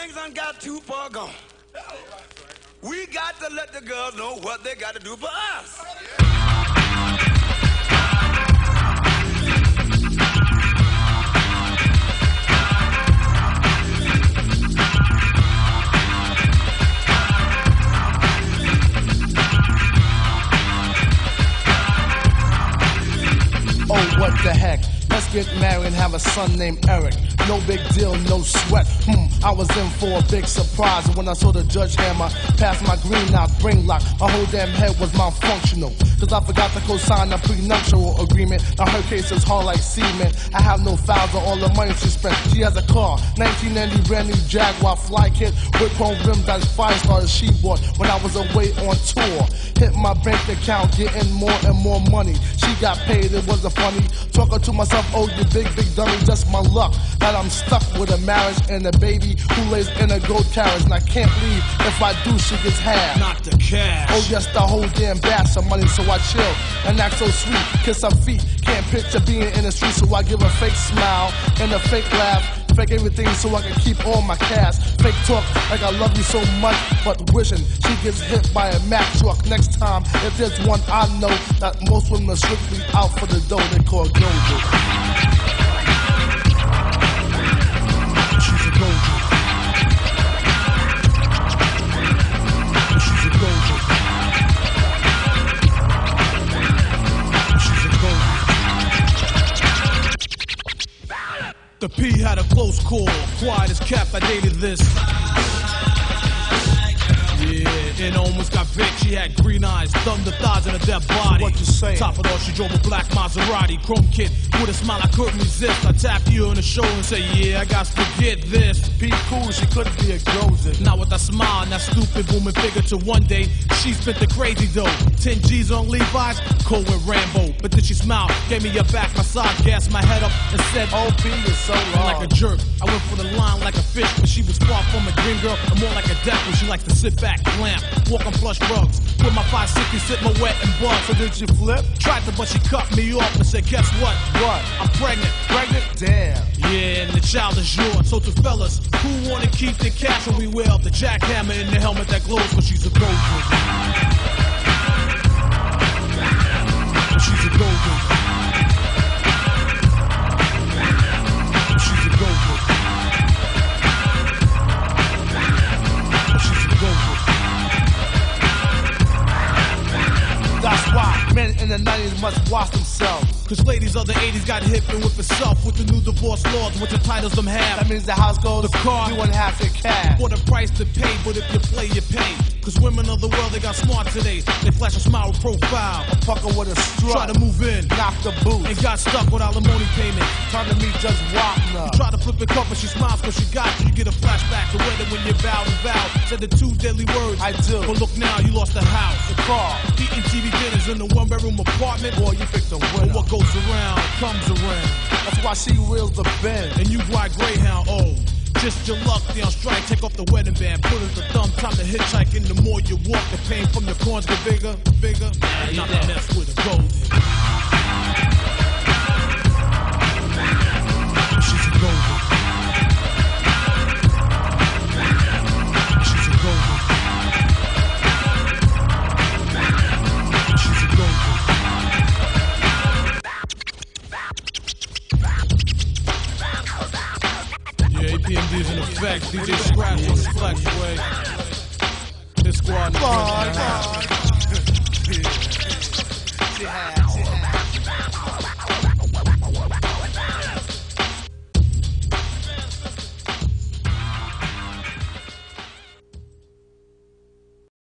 things done got too far gone. We got to let the girls know what they got to do for us. Oh, what the heck? Let's get married and have a son named Eric. No big deal, no sweat. Hmm, I was in for a big surprise when I saw the judge hammer past my green out ring lock. My whole damn head was malfunctional. Cause I forgot to co-sign a prenuptial agreement. Now her case is hard like cement. I have no files or all the money she spent. She has a car, 1990 brand new Jaguar fly kit with chrome rims that's five stars she bought when I was away on tour. Hit my bank account, getting more and more money. She got paid, it wasn't funny. Talking to myself, oh, you big, big dummy, just my luck. That I'm stuck with a marriage and a baby who lays in a gold carriage. And I can't leave. If I do, she gets half. Not the cash. Oh, yes, the whole damn bash of money, so I chill and act so sweet. Kiss her feet, can't picture being in the street, so I give a fake smile and a fake laugh. Fake everything so I can keep all my cash. Fake talk like I love you so much, but wishing she gets hit by a Mack truck next time. If there's one I know that most women are strictly out for the dough, they call Gojo. P had a close call. Quiet as cap, I dated this. Yeah, and almost got bit. She had green eyes, thunder thighs, and a dead body. What you saying? Top it off, she drove a black Maserati, chrome kit with a smile I couldn't resist. I tapped you on the shoulder and say, Yeah, I got to get this. Be cool, she couldn't be a Gojo. Now with that smile and that stupid booming figure to one day she spent the crazy dough. 10 G's on Levi's, cold with Rambo. But then she smiled, gave me a back massage, gassed my head up and said, Oh, OP is so long. like a jerk. I went for the line like a fish, but she was far from a dream girl and more like a devil. She liked to sit back, lamp, walk on plush rugs. With my 560 sit my wet and buzz. So did you flip? Tried to, but she cut me off and said, Guess what? What? I'm pregnant. Pregnant? Damn. Yeah, and the child is yours. So to fellas who wanna keep the cash when we wear the jackhammer in the helmet that glows when she's a gold digger. She's a Gojo. In the 90s must wash themselves. Cause ladies of the 80s got hip and with herself with the new divorce laws, with the titles them have. That means the house goes, The car. you wouldn't have to cash. For the price to pay, but if you play, you pay. Cause women of the world, they got smart today. They flash a smile with profile. Fucker with a strut. Try to move in. Knock the boot. And got stuck with alimony payment. Time to meet Judge Wapner. You try to flip the cup and she smiles cause she got you. You get a flashback to wedding when you vowed and vowed. Said the two deadly words. I do. But look now, you lost the house. The car. Eating TV in the one bedroom apartment. Boy, you picked a winner. what goes around comes around. That's why she wheels the Benz. And you ride Greyhound, oh. Just your luck, they on strike, take off the wedding band, put it the thumb, time to hitchhike, and the more you walk, the pain from your corns get bigger, bigger. Not to mess with a gold EPMD's in effect, DJ Scratch on Flex Way. His squad